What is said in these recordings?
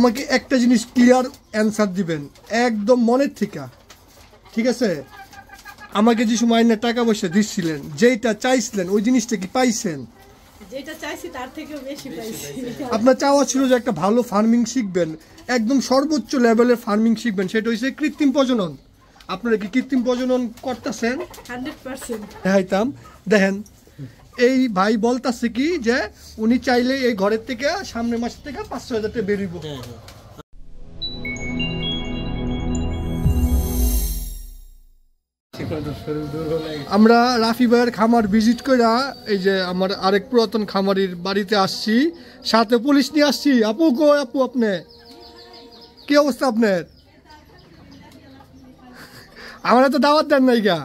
আমাকে একটা জিনিস ক্লিয়ার অ্যান্সার দিবেন। একদম মনের থেকে ঠিক আছে? আমাকে যে সময় না টাকা পয়সা দিচ্ছিলেন যেটা চাইছিলেন ওই জিনিসটা কি পাইছেন? যেটা চাইছি তার থেকেও বেশি পাইছি। আপনার চাওয়া ছিল যে একটা ভালো ফার্মিং শিখবেন একদম সর্বোচ্চ লেভেলের ফার্মিং শিখবেন সেটা হচ্ছে কৃত্রিম প্রজনন। আপনারা কি কৃত্রিম প্রজনন করতেছেন? দেখাইতাম। দেখেন এই ভাই বলতাছে কি যে উনি চাইলে এই ঘরের থেকে সামনের মাস থেকে পাঁচশো হাজার টাকা বেরিব আমরা রাফি ভাইয়ের খামার ভিজিট করে এই যে আমার আরেক পুরাতন খামারির বাড়িতে আসছি সাথে পুলিশ নিয়ে আসছি। আপু গো আপু আপনি? কি অবস্থা আপনার? আমার তো দাওয়াত দেন নাই গা।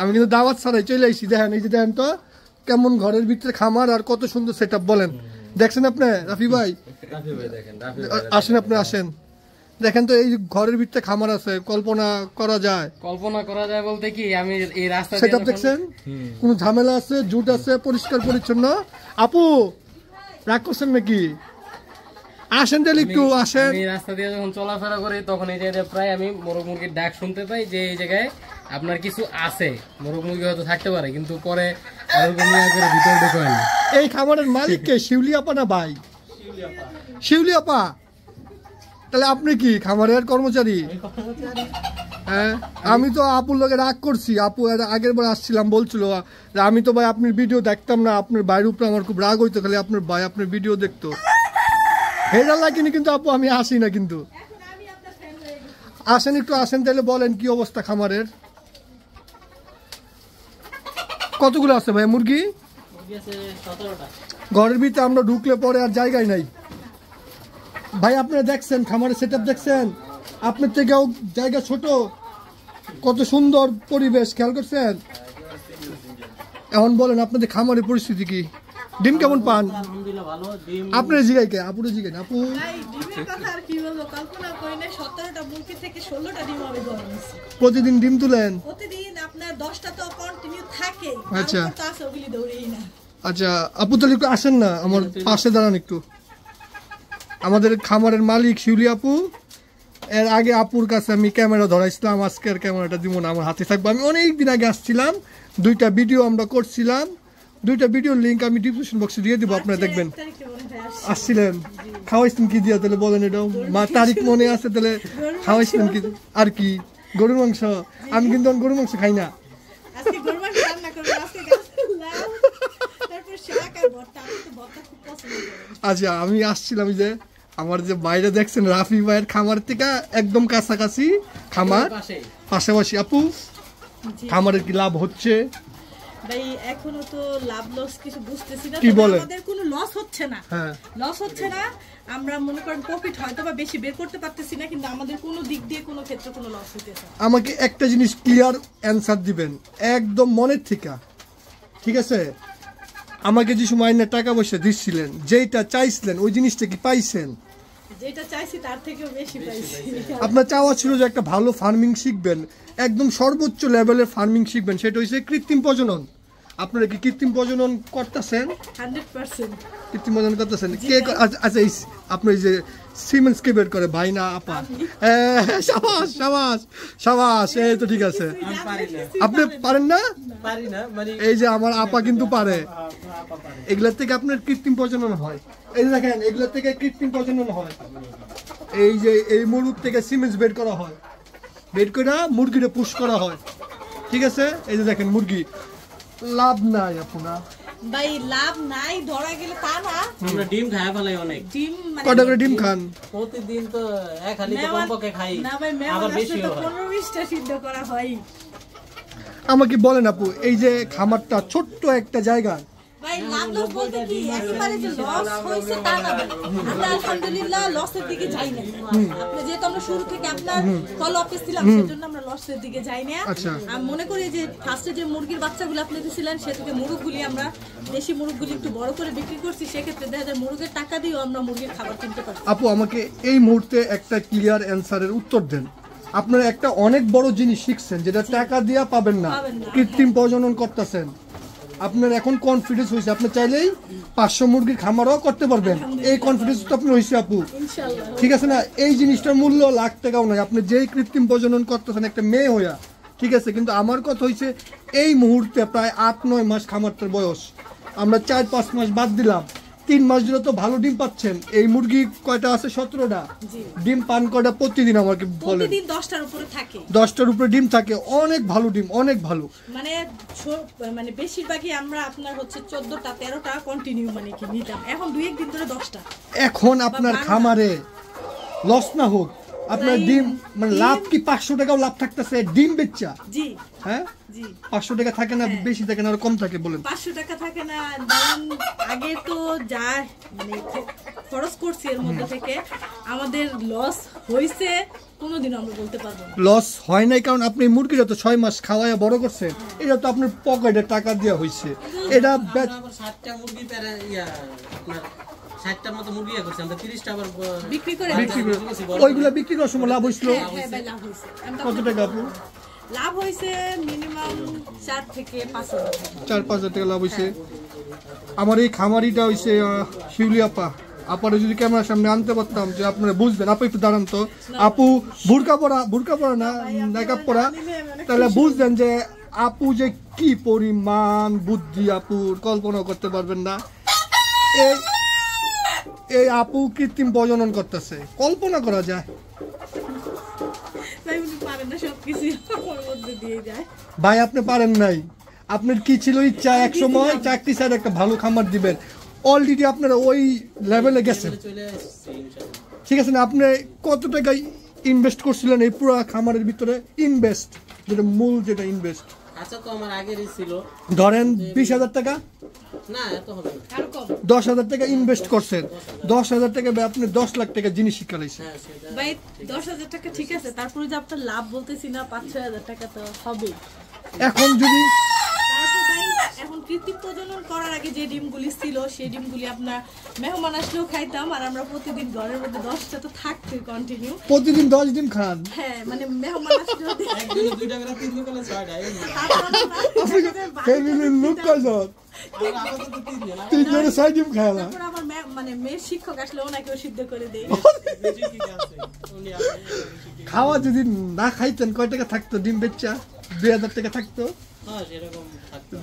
আমি কিন্তু দাওয়াত ছাড়াই চলে আইছি দেখেন এই যে দেখেন তো কেমন ঘরের ভিতরে খামার আর কত সুন্দর সেট বলেন। দেখছেন আপনি রাফি ভাই? আসেন আপনি আসেন। দেখেন তো এই ঘরের ভিতরে খামার আছে কল্পনা করা যায়। কল্পনা করা যায় বলতে কি আমি এই রাস্তা সেট দেখছেন? কোনো ঝামেলা আছে জুট আছে পরিষ্কার পরিচ্ছন্ন? আপু রাগ করছেন নাকি? আসেন তাহলে একটু আসেন। রাস্তা দিয়ে যখন চলাফেরা করি তখন এই জায়গায় প্রায় আমি মোরগ মুরগির ডাক শুনতে পাই যে এই জায়গায় আপনার কিছু আছে, মোরগ মুরগি হয়তো থাকতে পারে, কিন্তু পরে এই খামারের মালিক কে? শিউলি আপা না ভাই? শিউলি আপা। তাহলে আপনি কি, খামারের কর্মচারী? হ্যাঁ আমি তো আপুর লোকে রাগ করছি। আপু আগের বার আসছিলাম, বলছিল আমি তো ভাই আপনার ভিডিও দেখতাম না, আপনার বাইরের উপরে আমার খুব রাগ হইতো, খালি আপনার ভাই আপনার ভিডিও দেখতো। হেডার লাগিনি কিন্তু আপু, আমি আসি না কিন্তু। আসেন একটু, আসেন তাহলে বলেন কি অবস্থা খামারের? কতগুলো আছে ভাই মুরগি? ঘরের ভিতরে আমরা ঢুকলে পরে আর জায়গায় নাই। ভাই আপনারা দেখছেন খামারের সেট দেখছেন? আপনার থেকেও জায়গা ছোট। কত সুন্দর পরিবেশ খেয়াল করছেন? এখন বলেন আপনাদের খামারের পরিস্থিতি কি? ডিম কেমন পান? আপনার জিগাই কে? আপুরে জিগাই না আপু? ডিমের কথা আর কি বলব? কল্পনা করি না সতেরোটা মুরগি থেকে ষোলোটা ডিম আমি গরমেছি প্রতিদিন ডিম তুলেন? প্রতিদিন আপনার দশটা তো কন্টিনিউ থাকে। আচ্ছা। তো আছে ওগুলি দৌড়েই না। আচ্ছা আপু তাহলে একটু আসেন না আমার পাশে দাঁড়ান একটু। আমাদের খামারের মালিক শিউলি আপু। এর আগে আপুর কাছে আমি ক্যামেরা ধরাইছিলাম আজকের ক্যামেরাটা দিব না আমার হাতে থাকব। আমি অনেক দিন আগে আসছিলাম দুইটা ভিডিও আমরা করছিলাম। দুইটা ভিডিওর লিঙ্ক আমি ডিসক্রিপশন বক্সে দিয়ে দিব আপনারা দেখবেন। হয় আসছে। আসছিলেন। খাওয়াইছেন কি দিয়া? তাহলে বলেন এটাও। মা তারিখ মনে আছে তাহলে খাওয়াইছিলেন কি? আর কি? গরুর মাংস? আমি কিন্তু এখন গরুর মাংস খাই না। আজকে গরু মাংস রান্না করব আজকে গাছের লাউ তারপর শাক আর ভর্তা। আমি তো ভর্তা খুব পছন্দ করি। আচ্ছা আমি আসছিলাম যে আমার যে বাইরে দেখছেন রাফি ভাইয়ের খামার থেকে একদম কাছাকাছি খামার। পাশাপাশি আপু। খামারের কি লাভ হচ্ছে? ভাই এখনও তো লাভ লস কিছু বুঝতেছি না? আমাদের কোনো লস হচ্ছে না। হ্যাঁ। লস হচ্ছে না আমরা মনে করেন প্রফিট হয়তো বা বেশি বের করতে পারতেছি না কিন্তু আমাদের কোনো দিক দিয়ে কোনো ক্ষেত্রে কোনো লস হইতেছে আমাকে একটা জিনিস ক্লিয়ার অ্যান্সার দিবেন একদম মনের থেকে। ঠিক আছে? আমাকে যে সময় না টাকা পয়সা দিচ্ছিলেন যেটা চাইছিলেন ওই জিনিসটা কি পাইছেন? যেটা চাইছি তার থেকেও বেশি পাইছি। আপনার চাওয়া ছিল যে একটা ভালো ফার্মিং শিখবেন একদম সর্বোচ্চ লেভেলের ফার্মিং শিখবেন সেটা হচ্ছে কৃত্রিম প্রজনন। আপনারা কি কৃত্রিম প্রজনন করতেছেন? কৃত্রিম প্রজনন করতেছেন? কে আচ্ছা, আচ্ছা এই আপনার এই যে সিমেন্স কে বের করে ভাই না আপা সাবাস সাবাস সাবাস এই তো ঠিক আছে। আপনি পারেন না? পারি না মানে এই যে আমার আপা কিন্তু পারে। এগুলোর থেকে আপনার কৃত্রিম প্রজনন হয়। এই যে দেখেন এগুলোর থেকে কৃত্রিম প্রজনন হয়। এই যে এই মুরুদ থেকে সিমেন্স বের করা হয়। বের করে মুরগিটা পুশ করা হয়। ঠিক আছে? এই যে দেখেন মুরগি। লাভ নাই আপনার ভাই লাভ নাই ধরা গেলে তা না। আমরা ডিম খাই ফেলাই অনেক। ডিম মানে কটা করে ডিম খান? প্রতিদিন তো এক হালি তো কমপক্ষে খাই। না ভাই আবার বেশি তো হয়। পনেরো বিশটা সিদ্ধ করা হয়। আমাকে বলেন আপু এই যে খামারটা ছোট্ট একটা জায়গা ভাই লাভ লস বলতে কি? একেবারে যে লস হয়েছে তা না আমরা আলহামদুলিল্লাহ লসের দিকে যাই না আপনি যেহেতু আমরা শুরু থেকে আপনার ফলো অফিস ছিলাম সেজন্য আমরা লসের দিকে যাই না আচ্ছা। আমি মনে করি যে ফার্স্টে যে মুরগির বাচ্চাগুলো আপনি দিয়েছিলেন সে থেকে মুরগগুলি আমরা দেশি মুরগগুলি একটু বড় করে বিক্রি করছি সেক্ষেত্রে দেখা যায় মুরগের টাকা দিয়েও আমরা মুরগির খাবার কিনতে পারছি। আপু আমাকে এই মুহূর্তে একটা ক্লিয়ার অ্যান্সারের উত্তর দেন। আপনারা একটা অনেক বড় জিনিস শিখছেন যেটা টাকা দিয়া পাবেন না, কৃত্রিম প্রজনন করতেছেন। আপনার এখন কনফিডেন্স হয়েছে। আপনি চাইলেই পাঁচশো মুরগির খামারও করতে পারবেন। এই কনফিডেন্স তো আপনার হয়েছে আপু। ঠিক আছে না? এই জিনিসটার মূল্য লাখ টাকাও নয় আপনি যেই কৃত্রিম প্রজনন করতেছেন একটা মেয়ে হইয়া ঠিক আছে? কিন্তু আমার কথা হয়েছে এই মুহূর্তে প্রায় আট নয় মাস খামারটার বয়স। আমরা চার পাঁচ মাস বাদ দিলাম। তিন মাস ধরে তো ভালো ডিম পাচ্ছেন। এই মুরগি কয়টা আছে? সতেরোটা। ডিম পান কয়টা প্রতিদিন আমাকে বলে দশটার উপরে থাকে। দশটার উপরে ডিম থাকে। অনেক ভালো ডিম অনেক ভালো। মানে মানে বেশিরভাগই আমরা আপনার হচ্ছে চোদ্দটা তেরোটা কন্টিনিউ মানে কি নিতাম। এখন দুই একদিন ধরে দশটা। এখন আপনার খামারে লস না হোক আপনার ডিম মানে লাভ কি? পাঁচশো টাকাও লাভ থাকতেছে। ডিম বেচা? জি। হ্যাঁ? জি। পাঁচশো টাকা থাকে না হ্যাঁ। বেশি থাকে না আর কম থাকে বলেন। পাঁচশো টাকা থাকে না আগে তো যা মানে খরচ করছি এর মধ্যে থেকে আমাদের লস হয়েছে কোনোদিন আমরা বলতে পারব লস হয় নাই কারণ আপনি এই মুরগিটা তো ছয় মাস খাওয়ায় বড় করছেন। এটা তো আপনার পকেটে টাকা দেওয়া হয়েছে এটা ষাটটা মুরগি প্যারা ইয়া আপনার ষাটটার মতো মুরগি ইয়া করছি আমরা তিরিশটা আবার বিক্রি করে বিক্রি করে ওইগুলা বিক্রি করার সময় লাভ হয়েছিল? হ্যাঁ, হ্যাঁ, ভাই, লাভ। আমি কত টাকা আপু? লাভ হয়েছে মিনিমাম চার থেকে পাঁচ হাজার টাকা। লাভ হয়েছে। আমার এই খামারিটা হয়েছে শিউলি আপা। আপারে যদি ক্যামেরার সামনে আনতে পারতাম যে আপনারা বুঝবেন আপু একটু দাঁড়ান তো। আপু বুরকা পরা বুরকা পরা না মেকআপ পরা? তাহলে বুঝলেন যে আপু যে কি পরিমাণ বুদ্ধি আপুর কল্পনা করতে পারবেন না। এই এই আপু কৃত্রিম প্রজনন করতেছে। কল্পনা করা যায়। তাই উনি পারেন না সবকিছু আমার মধ্যে দিয়ে যায়। ভাই আপনি পারেন নাই। আপনার কি ছিল ইচ্ছা এক সময় চাকরি স্যার একটা ভালো খামার দিবেন। অলরেডি আপনারা ওই লেভেলে গেছেন। ঠিক আছে না আপনি কত টাকা ইনভেস্ট করছিলেন এই পুরো খামারের ভিতরে? ইনভেস্ট যেটা মূল যেটা ইনভেস্ট আচ্ছা তো আমার আগেরই ছিল। ধরেন বিশ হাজার টাকা? না এত হবে না। দশ হাজার টাকা ইনভেস্ট করছেন। দশ হাজার টাকা আপনি দশ লাখ টাকা জিনিস শিখালাইছেন হ্যাঁ ভাই দশ হাজার টাকা ঠিক আছে তারপরে যে আপনার লাভ বলতেছি না পাঁচ ছয় হাজার টাকা তো হবে এখন যদি তারপর ভাই এখন কৃত্রিম প্রজনন করার আগে যে ডিমগুলি ছিল সেই ডিমগুলি আপনার মেহমান আসলেও খাইতাম আর আমরা প্রতিদিন ঘরের মধ্যে দশটা তো থাকতে কন্টিনিউ প্রতিদিন দশ দিন খান? হ্যাঁ মানে মেহমান আসলেও। ফ্যামিলির লোক ছয় ডিম খায় না। আমার মানে মেয়ের শিক্ষক আসলে ওনাকেও সিদ্ধ করে আসলে খাওয়া যদি না খাইতেন কয় টাকা থাকতো ডিম বেচা? দুই হাজার টাকা থাকতো?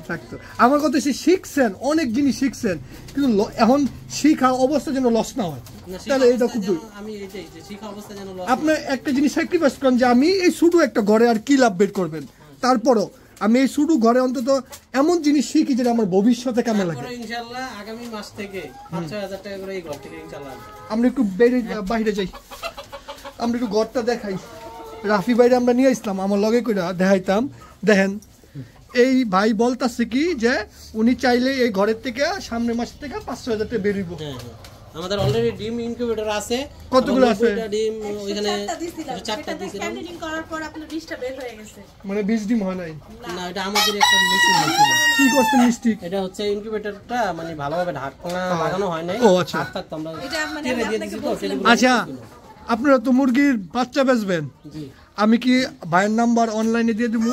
থাকতো। আমার কথা সে শিখছেন অনেক জিনিস শিখছেন কিন্তু এখন শিখা অবস্থা যেন লস না হয়। তাহলে এটা খুব যেন- আমি এটাই যে শিখা অবস্থা যেন loss আপনি একটা জিনিস স্যাক্রিফাইস করেন যে আমি এই শুধু একটা ঘরে আর কি লাভ বের করবেন? তারপরও আমি এই শুধু ঘরে অন্তত এমন জিনিস শিখি যেটা আমার ভবিষ্যতে কামে লাগে? তারপরে ইনশাআল্লাহ আগামী মাস থেকে পাঁচ ছয় হাজার টাকা করে এই ঘর থেকে ইনশাআল্লাহ আমরা একটু বেড়ে বাইরে যাই। আমরা একটু ঘরটা দেখাই। রাফি বাইরে আমরা নিয়ে আসলাম আমার লগে করে দেখাইতাম। দেখেন এই ভাই বলতাছে কি যে উনি চাইলে এই ঘরের থেকে সামনের মাস থেকে পাঁচশো হাজার টাকা বেরিব হ্যাঁ হ্যাঁ। আমাদের অলরেডি ডিম ইনকিউবেটর আছে। কতগুলো আছে? ডিম ওইখানে চারটা দিয়েছিলাম ক্যান্ডিডিং করার পর আপনার বিশটা বের হয়ে গেছে। মানে বিশ ডিম হয় নাই? না এটা আমাদের একটা মেশিন হয়েছিল। কি করছেন মিস্টিক এটা হচ্ছে ইনকিউবেটরটা মানে ভালোভাবে ঢাকনা লাগানো হয় নাই। ও, আচ্ছা। থাকতো আমরা এটা মানে আপনাকে দিছি বলছিলাম। আচ্ছা আপনারা তো মুরগির বাচ্চা বেচবেন। জি। আমি কি ভাইয়ের নাম্বার অনলাইনে দিয়ে দেবো?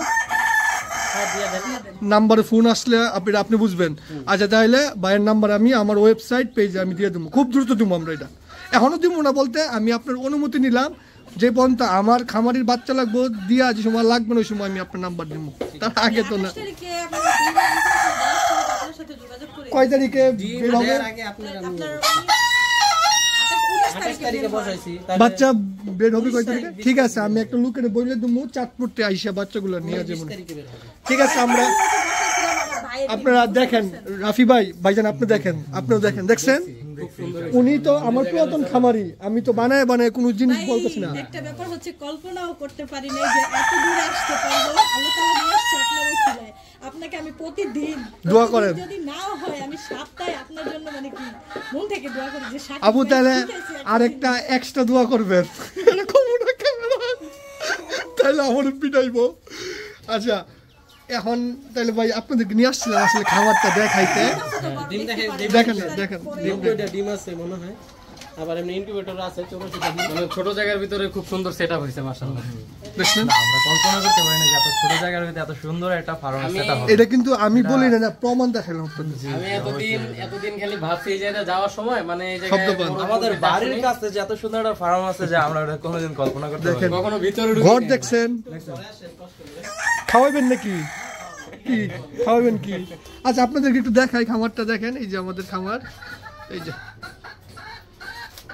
নাম্বারে ফোন আসলে আপনি আপনি বুঝবেন। আচ্ছা তাহলে ভাইয়ের নাম্বার আমি আমার ওয়েবসাইট পেজে আমি দিয়ে দেবো। খুব দ্রুত দেবো আমরা এটা। এখনও দিব না বলতে আমি আপনার অনুমতি নিলাম। যে পর্যন্ত আমার খামারির বাচ্চা লাগবো দিয়ে যে সময় লাগবে না ওই সময় আমি আপনার নাম্বার দিব। তার আগে তো না। কয় তারিখে হয়। বাচ্চা বের হবে কয় তারিখে ঠিক আছে আমি একটা লোকের বইলে দেবো চাঁদপুরতে আইসা বাচ্চাগুলো নিয়ে যাবেন যাব। তারিখে বের হবে। ঠিক আছে আমরা আপনারা দেখেন রাফি ভাই ভাইজান আপনি দেখেন আপনিও দেখেন দেখছেন? উনি তো আমার পুরাতন খামারি। আমি তো বানায় বানায় কোনো জিনিস বলতেছি না। একটা ব্যাপার হচ্ছে কল্পনাও করতে পারি নাই যে এত দূরে আসতে পারব। আল্লাহ তাআলা নিয়ে আসছে আপনার উসিলায়। আপনাকে আমি প্রতিদিন দোয়া করেন। যদি নাও হয় আমি সপ্তাহে আপনার জন্য মানে কি মন থেকে দোয়া করি যে সাকিব আবু তাহলে একটা আরেকটা এক্সট্রা দোয়া করবেন। তাহলে আমার পিটাইবো। আচ্ছা এখন তাহলে ভাই আপনাদেরকে নিয়ে আসছিলাম আসলে খাবারটা দেখাইতে। দেখেন দেখেন ডিম আছে মনে হয়। আবার এমনি ইনকিউবেটর আছে মানে ছোট জায়গার ভিতরে খুব সুন্দর সেট আপ হয়েছে মাসাল্লাহ দেখছেন? আমরা কল্পনা করতে পারি না যে এত ছোট জায়গার ভিতরে এত সুন্দর একটা ফার্ম আমি- সেটা হবে। এটা কিন্তু আমি বলি না না প্রমাণ দেখালাম আপনাদের। আমি এতদিন এতদিন খালি ভাবছি এই জায়গায় যাওয়ার সময় মানে এই জায়গায় আমাদের বাড়ির কাছে যে এত সুন্দর একটা ফার্ম আছে যে আমরা কোনোদিন কল্পনা করতে পারি কখনো ভিতরে ঘর দেখছেন? খাওয়াবেন নাকি? কি? খাওয়াবেন কি? আচ্ছা আপনাদেরকে একটু দেখাই খামারটা দেখেন এই যে আমাদের খামার। এই যে।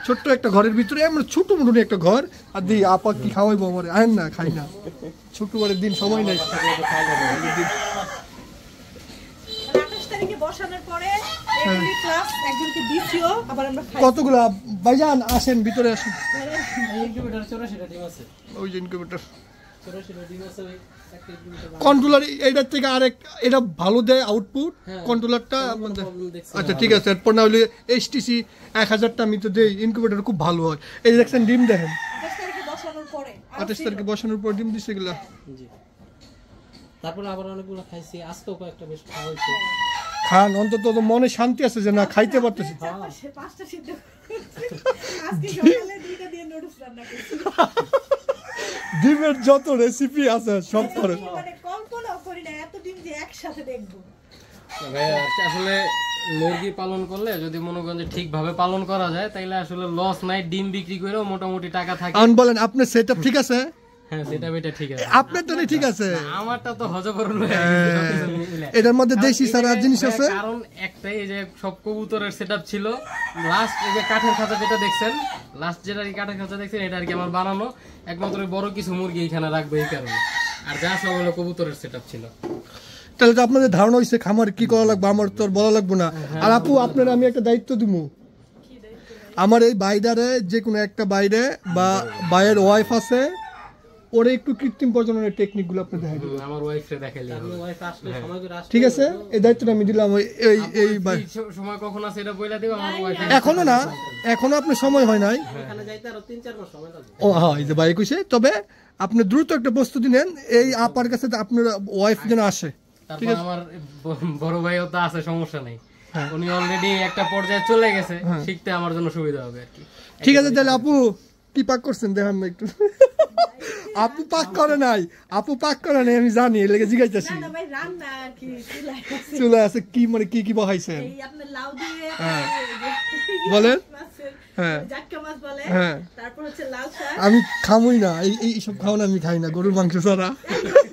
ছোট্ট একটা ঘরের ভিতরে আমরা ছোট মোটুনি একটা ঘর। আর দিই আপা কি খাওয়াইবো আমার? আয়েন না খাই না। শুক্রবারের দিন সময় নাই। কতগুলা? ভাইজান আসেন ভিতরে আসেন। ওই যে ইনকিউবেটর কন্ট্রোলার এইটার থেকে আরেক এটা ভালো দেয় আউটপুট হ্যাঁ। কন্ট্রোলারটা? আচ্ছা ঠিক আছে এরপর না হলে এইচটিসি এক হাজারটা আমি তো দেই ইনকিউবেটর খুব ভালো হয়। এই দেখছেন ডিম দেখেন। আঠাশ তারিখে বসানোর পরে। ডিম দিছে এগুলা। তারপরে আবার অনেকগুলো খাইছি আজকেও কয়েকটা বেশ খাওয়া হয়েছে। খান অন্তত তো মনে শান্তি আছে যে না খাইতে পারতেছি। পাঁচটা সিদ্ধ আজকে সকালে দুইটা দিয়ে নুডলস রান্না করছি। ডিমের যত রেসিপি আছে সব করে। মানে কল্পনাও করি না এত ডিম যে একসাথে দেখব। আসলে মুরগি পালন করলে যদি মনে করেন যে ঠিকভাবে পালন করা যায় তাইলে আসলে লস নাই ডিম বিক্রি করেও মোটামুটি টাকা থাকে। আন বলেন আপনার সেটআপ ঠিক আছে? হ্যাঁ সেটা ঠিক আছে। আপনার তো ঠিক আছে। আমারটা তো হজবরল এটার মধ্যে দেশি সারা জিনিস আছে। কারণ একটাই এই যে সব কবুতরের সেটআপ ছিল। লাস্ট এই যে কাঠের খাঁচা যেটা দেখছেন লাস্ট যেটা আর কি কাঠের খাঁচা দেখছেন এটা আর কি আমার বানানো। একমাত্র বড় কিছু মুরগি এখানে রাখব এই কারণে। আর যা সব হলো কবুতরের সেটআপ ছিল। তাহলে তো আপনাদের ধারণা হয়েছে খামার কি করা লাগবে আমার তো আর বলা লাগবে না। আর আপু আপনার আমি একটা দায়িত্ব দিব আমার এই বাইদারে যে কোনো একটা বাইরে বা বাইরের ওয়াইফ আছে ওরে একটু কৃত্রিম প্রজননের টেকনিকগুলো আপনি দেখাই দিবেন। আমার দেখাইলে ওয়াইফ আসলে সময় করে ঠিক আছে এই দায়িত্বটা আমি দিলাম ওই- এই এই সময় কখন আছে এটা বইলা দেব? আমার ওয়াইফ এখনও না এখনও আপনার সময় হয় নাই। এখানে যাইতে আরও তিন চার মাস সময় লাগবে। ও হ্যাঁ এই যে ভাই কইছে তবে আপনি দ্রুত একটা প্রস্তুতি নেন এই আপার কাছে আপনার ওয়াইফ যেন আসে। তারপর আমার বড় ভাইও তো আছে সমস্যা নেই। হ্যাঁ। উনি অলরেডি একটা পর্যায়ে চলে গেছে শিখতে আমার জন্য সুবিধা হবে আর কি। ঠিক আছে তাহলে আপু কি পাক করছেন দেখান না একটু। আপু পাক করে নাই আপু পাক করে নাই আমি জানি এর লেগে জিজ্ঞাসা না না ভাই রান্না কি চুলা আছে। কি মানে কি কি বহাইছেন এই আপনি লাউ দিয়ে হ্যাঁ। বলেন? হ্যাঁ। জাটকা মাছ বলে হ্যাঁ। তারপর হচ্ছে লাল শাক আমি খামুই না এই এই সব খাওয়ানো আমি খাই না গরুর মাংস ছাড়া